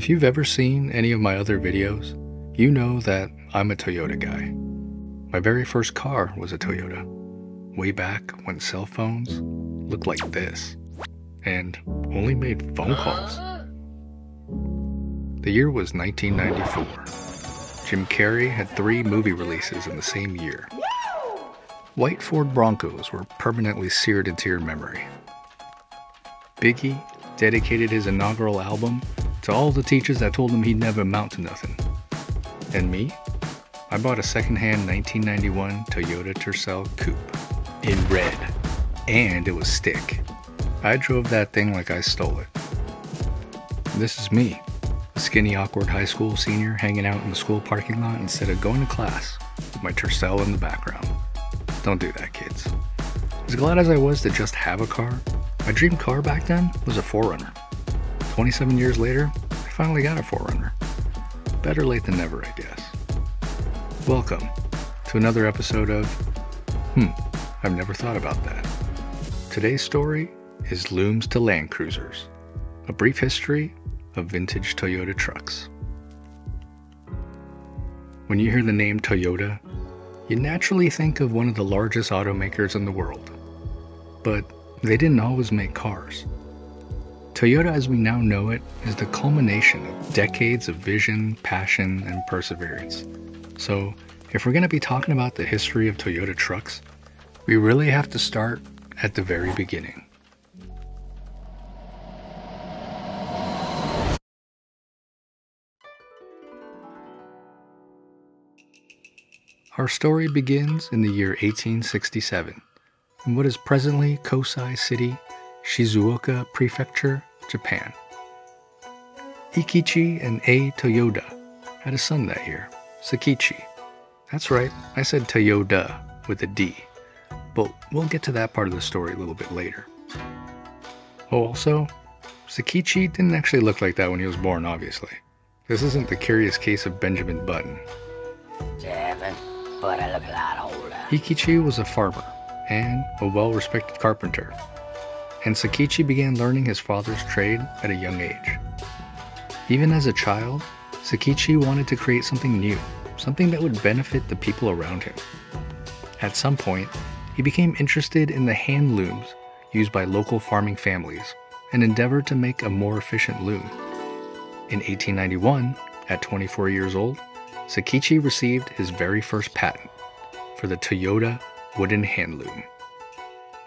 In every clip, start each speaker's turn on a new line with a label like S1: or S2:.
S1: If you've ever seen any of my other videos, you know that I'm a Toyota guy. My very first car was a Toyota, way back when cell phones looked like this and only made phone calls. The year was 1994. Jim Carrey had three movie releases in the same year. White Ford Broncos were permanently seared into your memory. Biggie dedicated his inaugural album to all the teachers that told him he'd never amount to nothing. And me? I bought a secondhand 1991 Toyota Tercel Coupe in red, and it was stick. I drove that thing like I stole it. This is me, skinny, awkward high school senior hanging out in the school parking lot instead of going to class with my Tercel in the background. Don't do that, kids. As glad as I was to just have a car, my dream car back then was a 4Runner. 27 years later, I finally got a 4Runner. Better late than never, I guess. Welcome to another episode of Hmm, I've never thought about that. Today's story is Looms to Land Cruisers, a brief history of vintage Toyota trucks. When you hear the name Toyota, you naturally think of one of the largest automakers in the world. But they didn't always make cars. Toyota as we now know it is the culmination of decades of vision, passion, and perseverance. So, if we're going to be talking about the history of Toyota trucks, we really have to start at the very beginning. Our story begins in the year 1867 in what is presently Kosai City, Shizuoka Prefecture, Japan. Ikichi and Ei Toyoda had a son that year, Sakichi. That's right, I said Toyoda with a D, but we'll get to that part of the story a little bit later. Oh, also, Sakichi didn't actually look like that when he was born, obviously. This isn't the curious case of Benjamin Button.
S2: Seven, but I look a lot older.
S1: Ikichi was a farmer and a well respected carpenter, and Sakichi began learning his father's trade at a young age. Even as a child, Sakichi wanted to create something new, something that would benefit the people around him. At some point, he became interested in the hand looms used by local farming families and endeavored to make a more efficient loom. In 1891, at 24 years old, Sakichi received his very first patent for the Toyota wooden hand loom.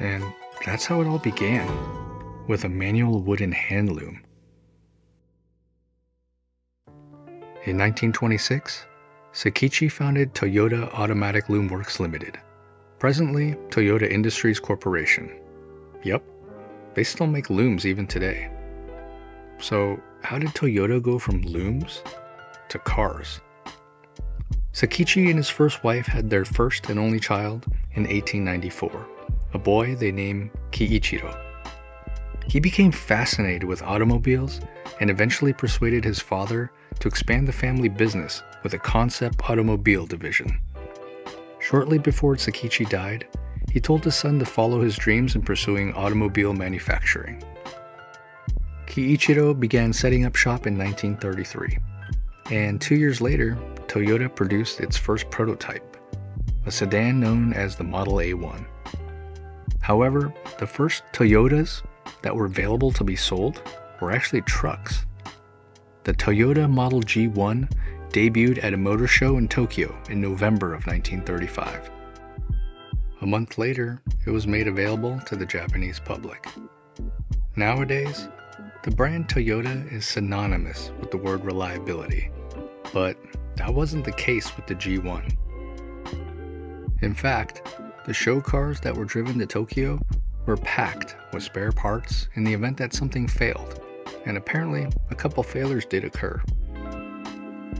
S1: And that's how it all began, with a manual wooden hand loom. In 1926, Sakichi founded Toyota Automatic Loom Works Limited, presently Toyota Industries Corporation. Yep, they still make looms even today. So, how did Toyota go from looms to cars? Sakichi and his first wife had their first and only child in 1894, a boy they named Kiichiro. He became fascinated with automobiles and eventually persuaded his father to expand the family business with a concept automobile division. Shortly before Sakichi died, he told his son to follow his dreams in pursuing automobile manufacturing. Kiichiro began setting up shop in 1933, and two years later, Toyota produced its first prototype, a sedan known as the Model A1. However, the first Toyotas that were available to be sold were actually trucks. The Toyota Model G1 debuted at a motor show in Tokyo in November of 1935. A month later, it was made available to the Japanese public. Nowadays, the brand Toyota is synonymous with the word reliability, but that wasn't the case with the G1. In fact, the show cars that were driven to Tokyo were packed with spare parts in the event that something failed, and apparently a couple failures did occur.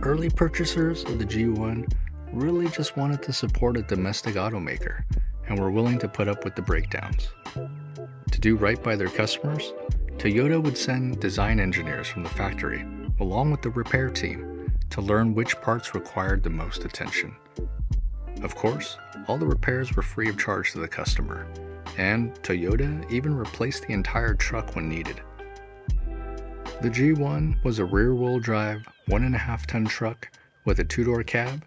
S1: Early purchasers of the G1 really just wanted to support a domestic automaker and were willing to put up with the breakdowns. To do right by their customers, Toyota would send design engineers from the factory, along with the repair team, to learn which parts required the most attention. Of course, all the repairs were free of charge to the customer, and Toyota even replaced the entire truck when needed. The G1 was a rear wheel drive, 1.5 ton truck with a two door cab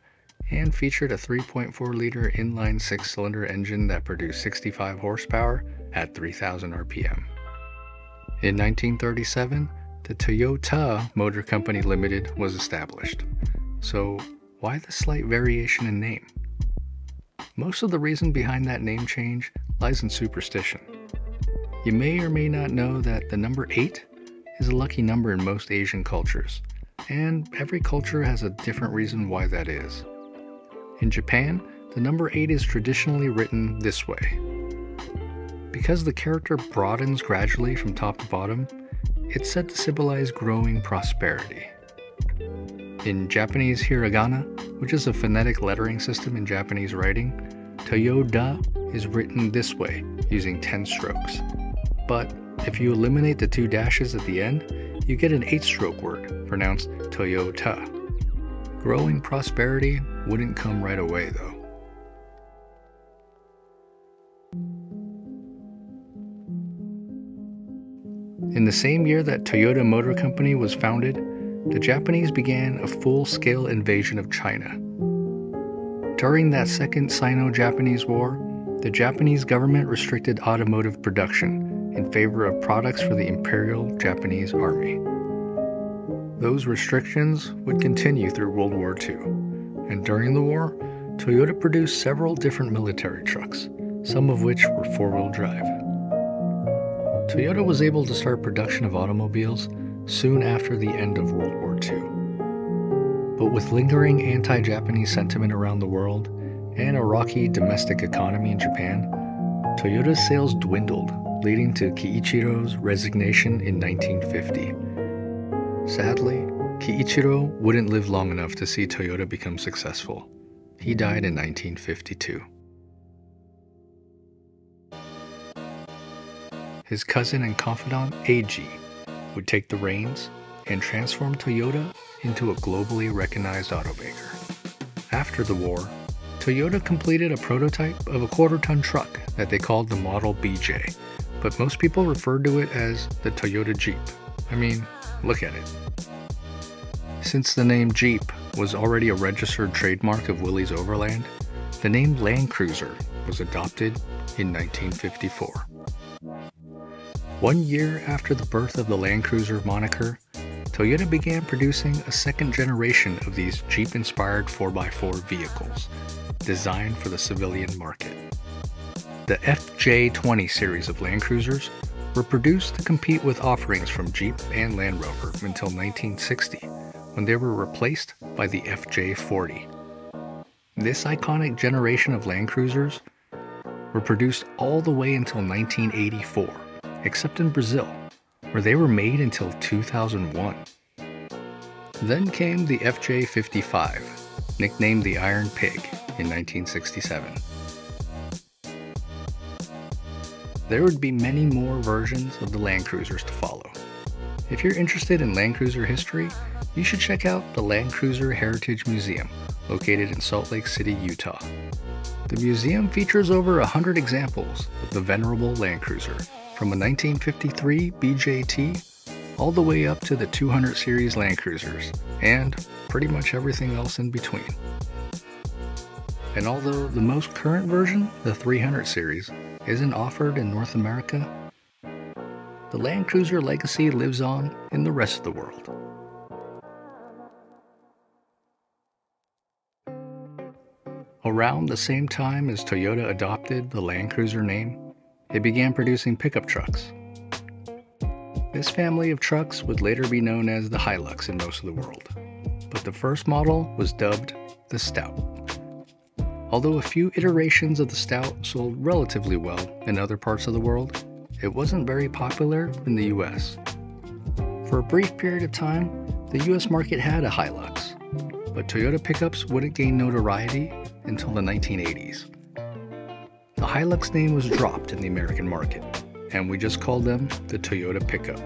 S1: and featured a 3.4 liter inline six cylinder engine that produced 65 horsepower at 3,000 RPM. In 1937, the Toyota Motor Company Limited was established. So, why the slight variation in name? Most of the reason behind that name change lies in superstition. You may or may not know that the number 8 is a lucky number in most Asian cultures, and every culture has a different reason why that is. In Japan, the number 8 is traditionally written this way. Because the character broadens gradually from top to bottom, it's said to symbolize growing prosperity. In Japanese hiragana, which is a phonetic lettering system in Japanese writing, Toyoda is written this way using 10 strokes. But if you eliminate the two dashes at the end, you get an 8 stroke word, pronounced Toyota. Growing prosperity wouldn't come right away though. In the same year that Toyota Motor Company was founded, the Japanese began a full scale invasion of China. During that second Sino Japanese War, the Japanese government restricted automotive production in favor of products for the Imperial Japanese Army. Those restrictions would continue through World War II, and during the war, Toyota produced several different military trucks, some of which were four wheel drive. Toyota was able to start production of automobiles soon after the end of World War II. But with lingering anti Japanese sentiment around the world and a rocky domestic economy in Japan, Toyota's sales dwindled, leading to Kiichiro's resignation in 1950. Sadly, Kiichiro wouldn't live long enough to see Toyota become successful. He died in 1952. his cousin and confidant Eiji would take the reins and transform Toyota into a globally recognized automaker. After the war, Toyota completed a prototype of a quarter ton truck that they called the Model BJ, but most people referred to it as the Toyota Jeep. I mean, look at it. Since the name Jeep was already a registered trademark of Willys Overland, the name Land Cruiser was adopted in 1954. One year after the birth of the Land Cruiser moniker, Toyota began producing a second generation of these Jeep inspired 4x4 vehicles, designed for the civilian market. The FJ20 series of Land Cruisers were produced to compete with offerings from Jeep and Land Rover until 1960, when they were replaced by the FJ40. This iconic generation of Land Cruisers were produced all the way until 1984 except in Brazil, where they were made until 2001. Then came the FJ 55, nicknamed the Iron Pig, in 1967. There would be many more versions of the Land Cruisers to follow. If you're interested in Land Cruiser history, you should check out the Land Cruiser Heritage Museum, located in Salt Lake City, Utah. The museum features over 100 examples of the venerable Land Cruiser, from a 1953 BJT all the way up to the 200 series Land Cruisers, and pretty much everything else in between. And although the most current version, the 300 series, isn't offered in North America, the Land Cruiser legacy lives on in the rest of the world. Around the same time as Toyota adopted the Land Cruiser name, they began producing pickup trucks. This family of trucks would later be known as the Hilux in most of the world, but the first model was dubbed the Stout. Although a few iterations of the Stout sold relatively well in other parts of the world, it wasn't very popular in the US. For a brief period of time, the US market had a Hilux, but Toyota pickups wouldn't gain notoriety until the 1980s. The Hilux name was dropped in the American market, and we just called them the Toyota pickup.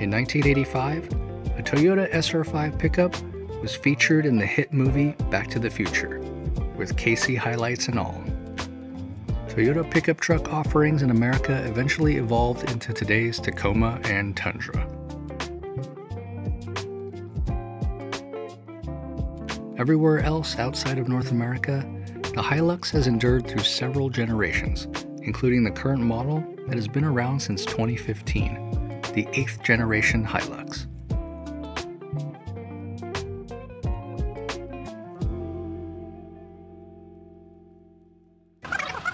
S1: In 1985, a Toyota SR5 pickup was featured in the hit movie Back to the Future, with KC HiLiTES and all. Toyota pickup truck offerings in America eventually evolved into today's Tacoma and Tundra. Everywhere else outside of North America, the Hilux has endured through several generations, including the current model that has been around since 2015, the 8th generation Hilux.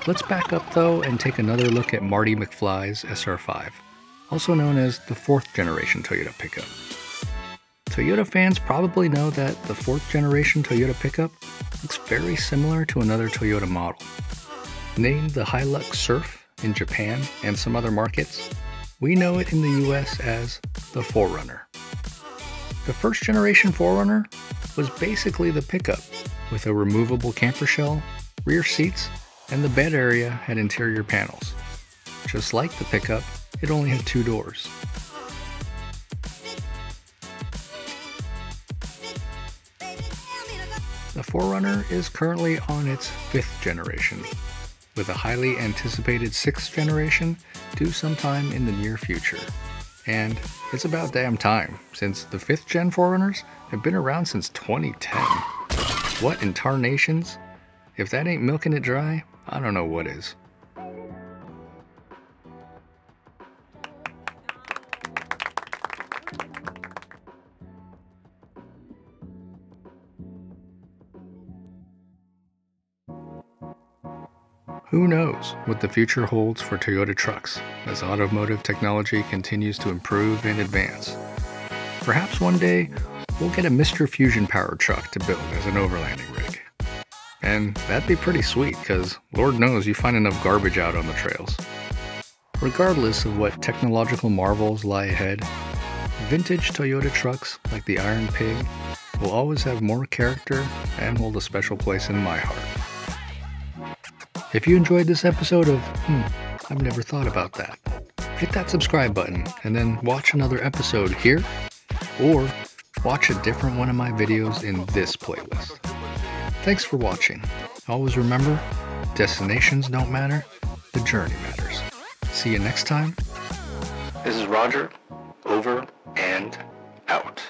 S1: Let's back up though and take another look at Marty McFly's SR5, also known as the fourth generation Toyota pickup. Toyota fans probably know that the fourth generation Toyota pickup looks very similar to another Toyota model. Named the Hilux Surf in Japan and some other markets, we know it in the US as the 4Runner. The first generation 4Runner was basically the pickup with a removable camper shell, rear seats, and the bed area had interior panels. Just like the pickup, it only had two doors. The 4Runner is currently on its fifth generation, with a highly anticipated sixth generation due sometime in the near future. And it's about damn time, since the fifth gen 4Runners have been around since 2010. What in tarnations? If that ain't milking it dry, I don't know what is. Who knows what the future holds for Toyota trucks as automotive technology continues to improve and advance. Perhaps one day we'll get a Mr. Fusion powered truck to build as an overlanding rig. And that'd be pretty sweet because Lord knows you find enough garbage out on the trails. Regardless of what technological marvels lie ahead, vintage Toyota trucks like the Iron Pig will always have more character and hold a special place in my heart. If you enjoyed this episode of Hmm, I've never thought about that, hit that subscribe button and then watch another episode here or watch a different one of my videos in this playlist. Thanks for watching. Always remember, destinations don't matter, the journey matters. See you next time. This is Roger, over and out.